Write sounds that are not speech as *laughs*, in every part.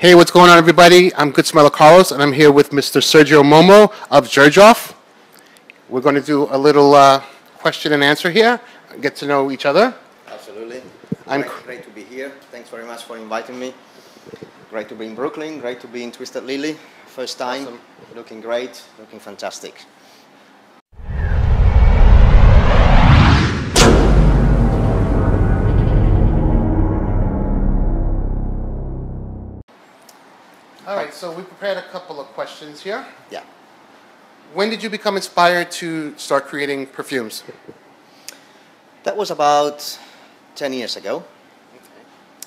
Hey, what's going on, everybody? I'm Good Smeller Carlos, and I'm here with Mr. Sergio Momo of Xerjoff. We're going to do a little uh, question and answer here, get to know each other. Absolutely. I'm great, great to be here. Thanks very much for inviting me. Great to be in Brooklyn. Great to be in Twisted Lily. First time. Awesome. Looking great. Looking fantastic. So we prepared a couple of questions here. Yeah. When did you become inspired to start creating perfumes? That was about 10 years ago.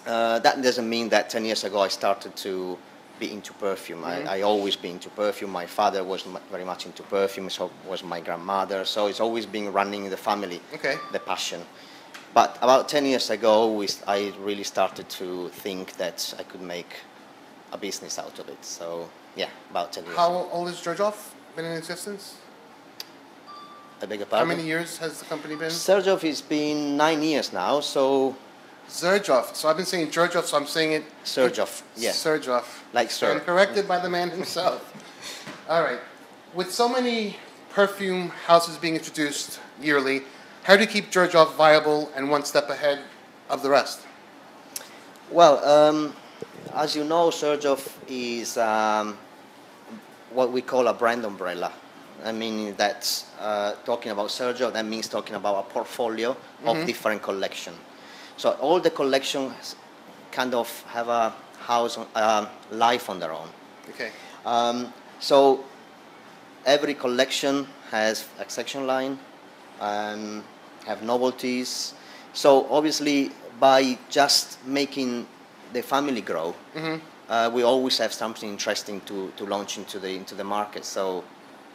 Uh, that doesn't mean that 10 years ago I started to be into perfume. I, I always been into perfume. My father was mu- very much into perfume, so was my grandmother. So it's always been running in the family, Okay. the passion. But about 10 years ago, we, I really started to think that I could make a business out of it. So yeah, about 10 years. How old is Xerjoff been in existence? I beg your How many years has the company been? Xerjoff has been nine years now, so Xerjoff. So I've been saying Xerjoff, so I'm saying it. Xerjoff, yeah. Xerjoff. Like sir. And corrected by the man himself. *laughs* All right. With so many perfume houses being introduced yearly, how do you keep Xerjoff viable and one step ahead of the rest? Well, um, as you know, Xerjoff is um, what we call a brand umbrella. I mean that uh, talking about Xerjoff, that means talking about a portfolio of different collection. So all the collections kind of have a house, on, uh, life on their own. Okay. Um, so every collection has a section line, um, have novelties. So obviously, by just making the family grow, uh, we always have something interesting to, to launch into the into the market. So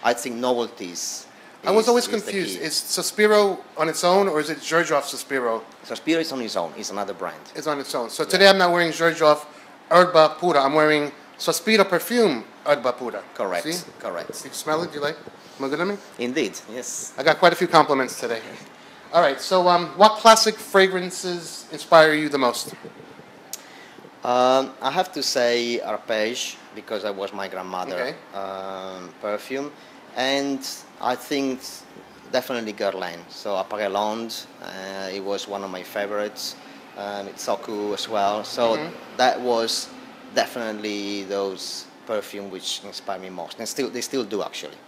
I think novelties. I was is- always is confused. Is Sospiro on its own or is it Xerjoff Sospiro So Spirit is on its own. It's another brand. It's on its own? So today I'm not wearing Xerjoff Erba Pura. I'm wearing Sospiro Perfume Erba Pura. Correct. See? Correct. You smell it? Do you like? Am good at me? Indeed. Yes. I got quite a few compliments today. All right, so um, what classic fragrances inspire you the most? Um, I have to say Arpege because that was my grandmother Okay. um, perfume, and I think definitely Guerlain. So Après L'Ondée, uh, it was one of my favorites. Um, Soku as well. So that was definitely those perfume which inspired me most, and still they still do actually.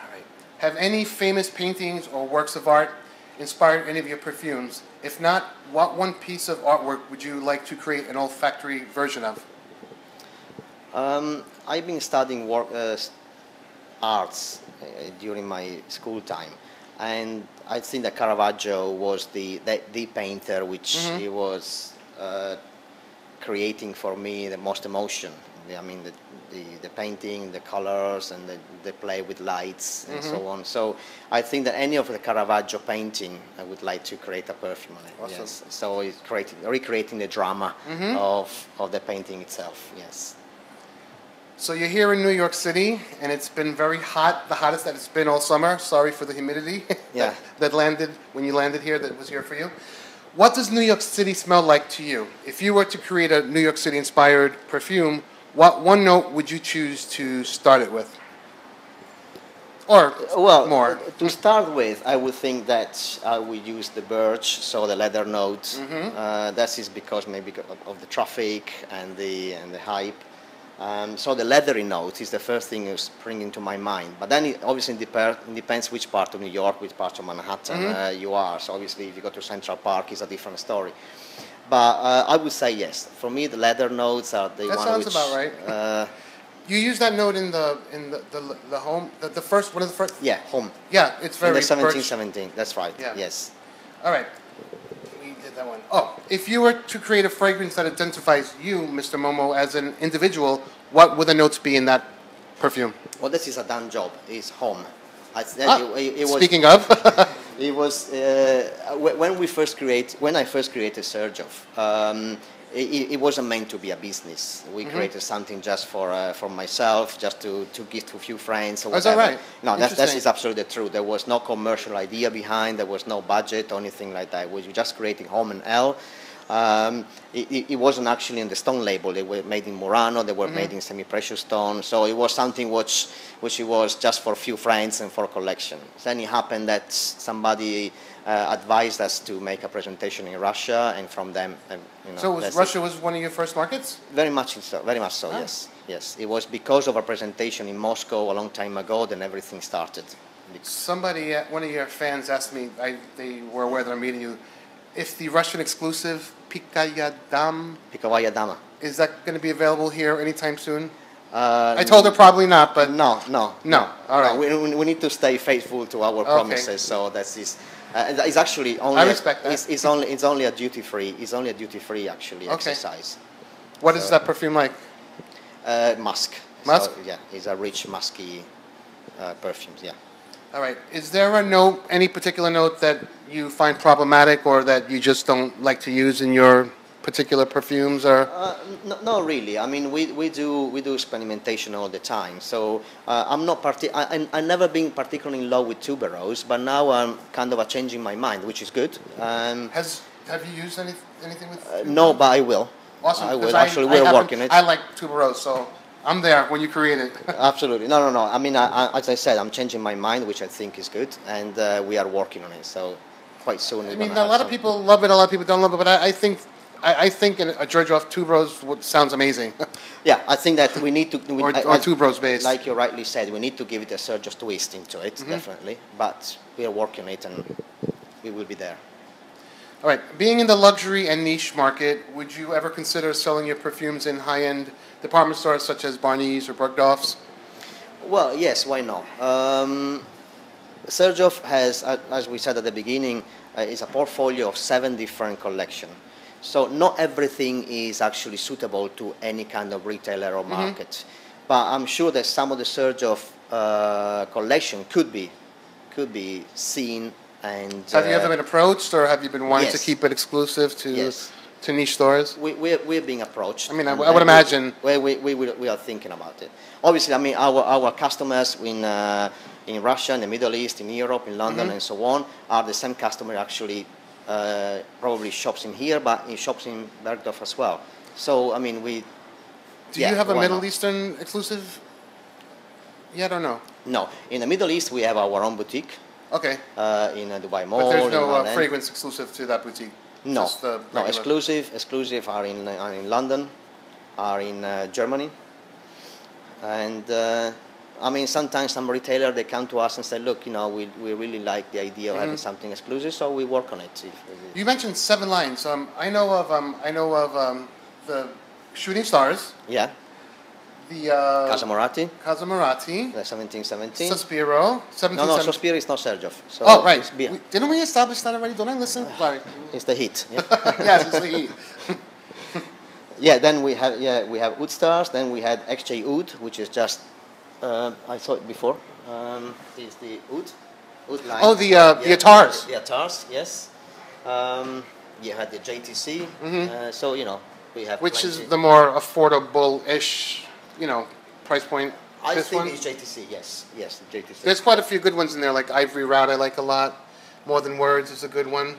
All right. Have any famous paintings or works of art inspired any of your perfumes? If not, what one piece of artwork would you like to create an olfactory version of? Um, I've been studying work, uh, arts uh, during my school time, and I think that Caravaggio was the the, the painter which he was uh, creating for me the most emotion. The- I mean, the, the, the painting, the colors, and the, the play with lights and so mm-hmm. on. So I think that any of the Caravaggio painting, I would like to create a perfume on it. Awesome. Yes. So it's creating, recreating the drama mm-hmm. of, of the painting itself. Yes. So you're here in New York City, and it's been very hot, the hottest that it's been all summer. Sorry for the humidity *laughs* Yeah. that, that landed when you landed here, that was here for you. What does New York City smell like to you? If you were to create a New York City inspired perfume, what one note would you choose to start it with? Or Well, more? to start with, I would think that I would use the birch, so the leather note. Mm-hmm. Uh, that is because maybe of, the traffic and the and the hype. Um, so the leathery note is the first thing that spring into my mind. But then it obviously it depends which part of New York, which part of Manhattan Mm-hmm. uh, you are. So obviously, if you go to Central Park, it's a different story. But uh, I would say yes. For me, the leather notes are the That one sounds which. about right. Uh, You use that note in the in the the, the Homme the, the first one of the first. yeah, Homme. Yeah, it's In very the birch. 1717, that's right. Yeah. Yes. All right. We did that one. Oh, if you were to create a fragrance that identifies you, Mr. Momo, as an individual, what would the notes be in that perfume? Well, this is a done job. It's Homme. I, Ah, it, it- it was, speaking of, *laughs* it was uh, when we first create when I first created Xerjoff. Um, it, it wasn't meant to be a business. We Mm-hmm. created something just for uh, for myself, just to, to give to a few friends or whatever. right? No, that's, that is absolutely true. There was no commercial idea behind. There was no budget or anything like that. We were just creating Homme and Elle. Um, it, it- wasn't actually in the stone label. They were made in Murano. They were made in semi-precious stone. So it was something which, which it was just for a few friends and for collection. Then it happened that somebody uh, advised us to make a presentation in Russia, and from them, um, you know, So was that's it. Russia was one of your first markets? Very much so. Very much so. Ah. Yes. Yes. It was because of a presentation in Moscow a long time ago. that everything started. Somebody, uh, one of your fans asked me, I, they were aware that I'm meeting you, if the Russian exclusive Pikayadam, Pikovaya Dama. is that going to be available here anytime soon? Uh, I told her probably not, but No, no, No, all right. We, we- we need to stay faithful to our promises. So that's is. Uh, it's actually only. I a- respect that. It's, it's only it's only a duty free. It's only a duty free actually Okay. exercise. what is So- that perfume like? Uh, musk. Musk? So, yeah, it's a rich musky uh, perfumes. Yeah. All right. Is there a note, any particular note that you find problematic or that you just don't like to use in your particular perfumes or? Uh, no, not really. I mean, we, we do we do experimentation all the time. So uh, I'm not parti- I, I'm- I've never been particularly in love with tuberose, but now I'm kind of changing my mind, which is good. Um, Has, have you used any, anything with? uh, no, but I will. Awesome. I will. Actually, we're happen- working it. I like tuberose, so I'm there when you create it. *laughs* Absolutely. No, no, no. I mean, I, I, as I said, I'm changing my mind, which I think is good, and uh, we are working on it. So quite soon. I mean, a lot of people love it, a lot of people don't love it, but I, I think, I, I think a Xerjoff tuberose would, sounds amazing. *laughs* Yeah, I think that we need to. We, Or- or I- tuberose based. Like you rightly said, we need to give it a Xerjoff's twist into it, Mm-hmm. definitely. But we are working on it, and we will be there. All right, being in the luxury and niche market, would you ever consider selling your perfumes in high-end department stores such as Barney's or Bergdorf's? Well, yes, why not? Um, Xerjoff has, as we said at the beginning, uh, is a portfolio of seven different collections. So not everything is actually suitable to any kind of retailer or market. But I'm sure that some of the Xerjoff uh, collection could be, could be seen and. Have you uh, ever been approached, or have you been wanting to keep it exclusive to, Yes. to niche stores? We, we're, we're being approached. I mean, I- I would imagine- We, we, we, we, are thinking about it. Obviously, I mean, our, our customers in, uh, in Russia, in the Middle East, in Europe, in London, Mm-hmm. and so on, are the same customer actually uh, probably shops in here, but in shops in Bergdorf as well. So, I mean, we, Do Yeah, you have a Middle not? Eastern exclusive? Yeah, I don't know. no, in the Middle East, we have our own boutique Okay, uh, in uh, Dubai Mall. but there's no uh, fragrance exclusive to that boutique? No, Just no, exclusive, exclusive are in, are in London, are in uh, Germany. And uh, I mean, sometimes some retailer, they come to us and say, look, you know, we, we really like the idea of having Mm-hmm. something exclusive, so we work on it. If, You mentioned seven lines. Um, I know of um, I know of um, the Shooting Stars, yeah, the uh, Casa Morati, Casamorati, the 1717. Sospiro, no, no, 1770. Sospiro is not Xerjoff. So Oh, right. We- didn't we establish that already? Don't I listen? Sorry. it's the heat. Yeah? *laughs* yes, it's the heat. *laughs* yeah, then we have yeah we have Oud Stars, then we had XJ Oud, which is just, uh, I saw it before. Um, is the Oud. Oud line. Oh, the, uh, the Atars. The Atars, yes. Um, you had the JTC. Uh, so you know we have. Which is the more affordable-ish, you know, price point. I this think one? it's JTC. Yes, yes, the JTC. There's quite a few good ones in there, like Ivory Route. I like a lot. More Than Words is a good one.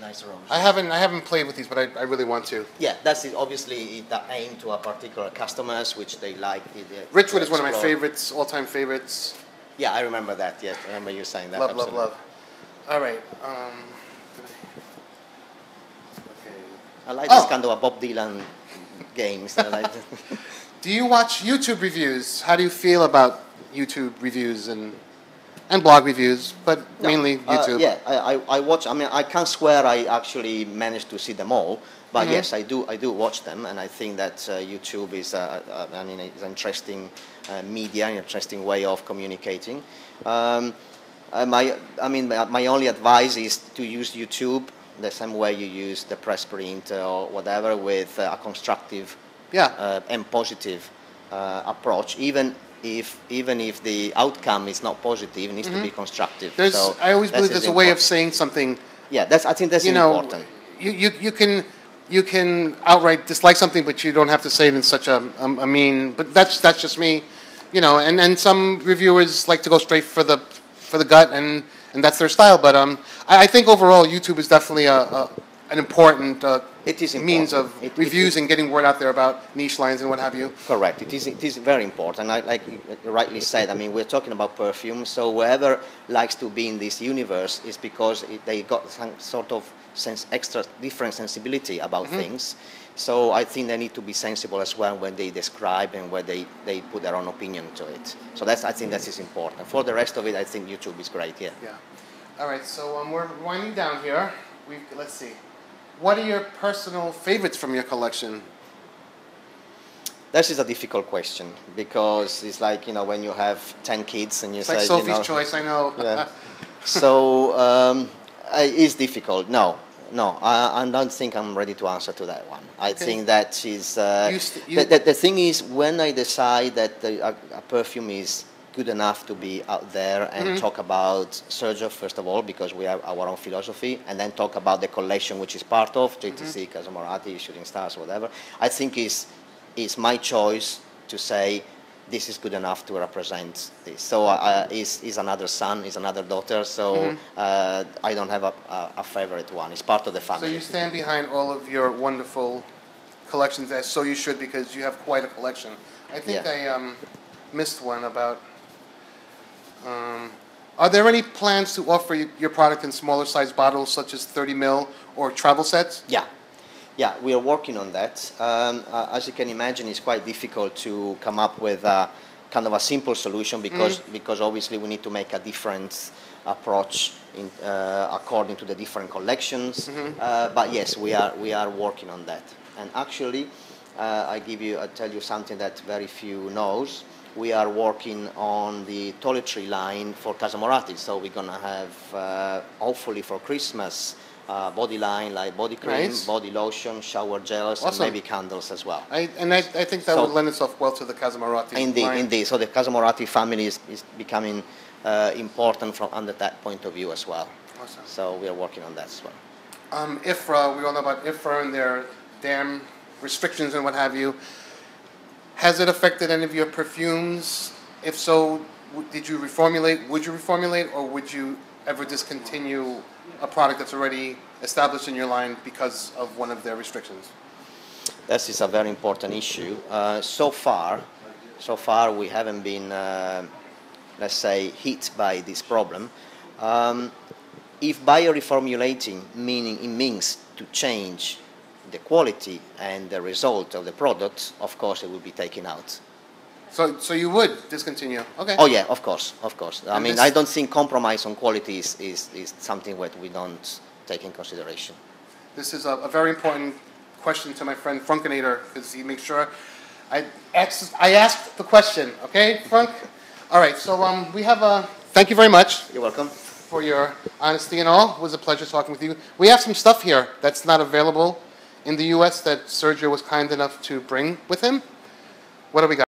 nice aroma. I haven't I haven't played with these, but I, I really want to. yeah, that's it. Obviously, it- aim to a particular customers, which they like. it- it- Richwood is one of my favorites, all-time favorites. Yeah, I remember that. Yes, I remember you saying that. Love, love, absolutely. love. All right. Um, okay. I like Oh. this kind of a Bob Dylan games. I like *laughs* *laughs* Do you watch YouTube reviews? How do you feel about YouTube reviews and and blog reviews, but No, mainly uh, YouTube? yeah, I, I, I watch. I mean, I can't swear I actually managed to see them all, but Mhm. yes, I do. I do watch them, and I think that uh, YouTube is, uh, uh, I mean, it's an interesting uh, media, an interesting way of communicating. Um, uh, my, I mean, my, my only advice is to use YouTube the same way you use the press print or whatever, with uh, a constructive Yeah. uh, and positive uh, approach, even if even if the outcome is not positive, it needs to be constructive. Mm-hmm. There's, So I always believe there's a way of saying something. Yeah, that's. I think that's You know, important. you, you you can you can outright dislike something, but you don't have to say it in such a a, a mean. But that's that's just me, you know. And and some reviewers like to go straight for the for the gut, and and that's their style. But um, I, I think overall YouTube is definitely a, a an important uh, It is means of important. It- it reviews is- and getting word out there about niche lines and what have you. Correct. It is, it is very important. I, like you rightly said, I mean, we're talking about perfume, so whoever likes to be in this universe is because it, they got some sort of sense, extra different sensibility about things. So I think they need to be sensible as well when they describe and when they, they put their own opinion to it. So that's, I think that is important. For the rest of it, I think YouTube is great, yeah. Yeah. All right, so um, we're winding down here. We let's see. What are your personal favorites from your collection? This is a difficult question because it's like, you know, when you have 10 kids and you It's say, like you Sophie's know, choice. I know. *laughs* Yeah. so um, it's difficult. No, no, I, I don't think I'm ready to answer to that one. I Okay. think that is uh, You st- you- the, the, the thing is when I decide that the, a, a perfume is good enough to be out there and Mm-hmm. talk about Xerjoff first of all because we have our own philosophy and then talk about the collection which is part of JTC, Mm-hmm. Casamorati, Shooting Stars, whatever. I think is is my choice to say this is good enough to represent this. So uh, is is another son, is another daughter. So Mm-hmm. uh, I don't have a, a, a favorite one. It's part of the family. So family. you stand behind all of your wonderful collections, as so you should, because you have quite a collection. I think Yeah. I um, missed one about. Um, are there any plans to offer your product in smaller size bottles, such as 30 mil or travel sets? Yeah, yeah, we are working on that. Um, uh, as you can imagine, it's quite difficult to come up with a kind of a simple solution because because obviously we need to make a different approach in, uh, according to the different collections. Uh, but yes, we are we are working on that. And actually, uh, I give you I tell you something that very few knows. We are working on the toiletry line for Casamorati, so we're gonna have uh, hopefully for Christmas uh, body line like body cream, Nice. body lotion, shower gels, Awesome. and maybe candles as well. I, and I, I think that So- would lend itself well to the Casamorati Indeed, line. indeed. So the Casamorati family is, is becoming uh, important from under that point of view as well. Awesome. So we are working on that as well. Um, IFRA, we all know about IFRA and their dam restrictions and what have you. Has it affected any of your perfumes? If so, w- did you reformulate? Would you reformulate, or would you ever discontinue a product that's already established in your line because of one of their restrictions? This is a very important issue. Uh, so far, so far we haven't been, uh, let's say, hit by this problem. Um, if bioreformulating, meaning it means to change the quality and the result of the product, of course it will be taken out. So, so you would discontinue? Okay. Oh yeah, of course, of course. I And mean, I don't think compromise on quality is, is, is something that we don't take in consideration. This is a, a very important question to my friend Frunkinator because he makes sure I asked, I asked the question. Okay, Frunk. All right. So um, we have a. Thank you very much You're welcome. for your honesty and all. It was a pleasure talking with you. We have some stuff here that's not available in the U.S. that Sergio was kind enough to bring with him. What do we got?